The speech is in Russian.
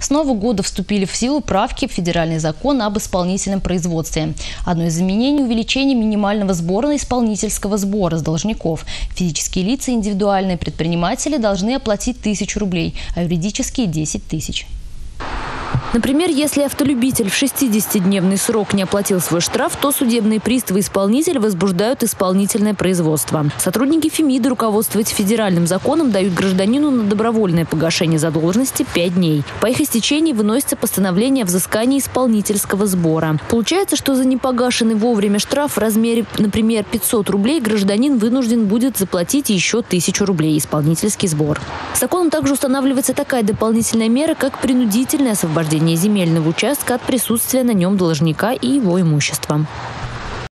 С нового года вступили в силу правки в федеральный закон об исполнительном производстве. Одно из изменений – увеличение минимального сбора на исполнительского сбора с должников. Физические лица и индивидуальные предприниматели должны оплатить тысячу рублей, а юридические – 10 тысяч. Например, если автолюбитель в 60-дневный срок не оплатил свой штраф, то судебные приставы исполнитель возбуждают исполнительное производство. Сотрудники ФИМИДа, руководствуясь федеральным законом, дают гражданину на добровольное погашение задолженности 5 дней. По их истечении выносится постановление о взыскании исполнительского сбора. Получается, что за непогашенный вовремя штраф в размере, например, 500 рублей гражданин вынужден будет заплатить еще 1000 рублей исполнительский сбор. Законом также устанавливается такая дополнительная мера, как принудительное освобождение земельного участка от присутствия на нем должника и его имущества.